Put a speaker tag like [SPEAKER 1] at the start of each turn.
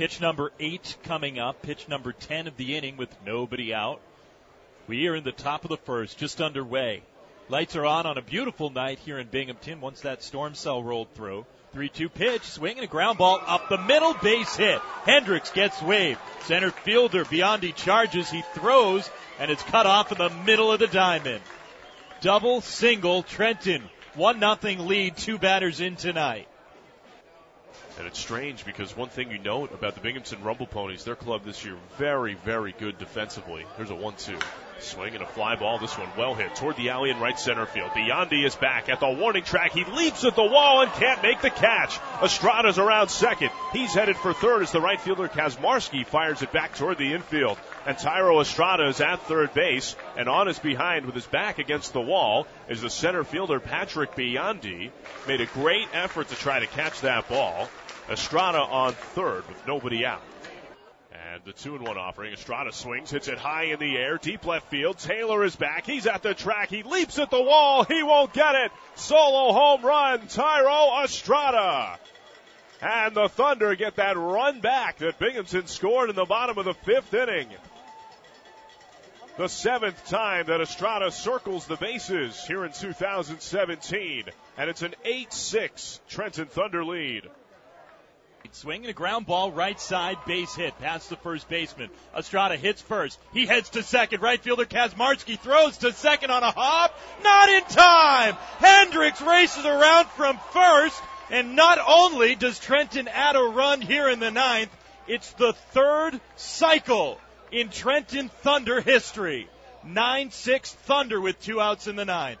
[SPEAKER 1] Pitch number eight coming up. Pitch number 10 of the inning with nobody out. We are in the top of the first, just underway. Lights are on on a beautiful night here in Binghamton once that storm cell rolled through. 3-2 pitch, swing and a ground ball up the middle, base hit. Hendricks gets waved. Center fielder Biondi charges, he throws, and it's cut off in the middle of the diamond. Double, single, Trenton. One nothing lead, two batters in tonight.
[SPEAKER 2] And it's strange because one thing you note about the Binghamton Rumble Ponies, their club this year, very, very good defensively. Here's a 1 2. Swing and a fly ball. This one well hit toward the alley in right center field. Biondi is back at the warning track. He leaps at the wall and can't make the catch. Estrada's around second. He's headed for third as the right fielder Kaczmarski fires it back toward the infield. And Thairo Estrada is at third base and on his behind with his back against the wall is the center fielder Patrick Biondi. Made a great effort to try to catch that ball. Estrada on third with nobody out. And the two and one offering. Estrada swings, hits it high in the air, deep left field. Taylor is back. He's at the track. He leaps at the wall. He won't get it. Solo home run. Thairo Estrada. And the Thunder get that run back that Binghamton scored in the bottom of the fifth inning. The seventh time that Estrada circles the bases here in 2017. And it's an 8-6 Trenton Thunder lead.
[SPEAKER 1] Swing and a ground ball right side base hit past the first baseman. Estrada hits first. He heads to second. Right fielder Kaczmarski throws to second on a hop. Not in time. Hendricks races around from first. And not only does Trenton add a run here in the ninth, it's the third cycle in Trenton Thunder history. 9-6 Thunder with two outs in the ninth.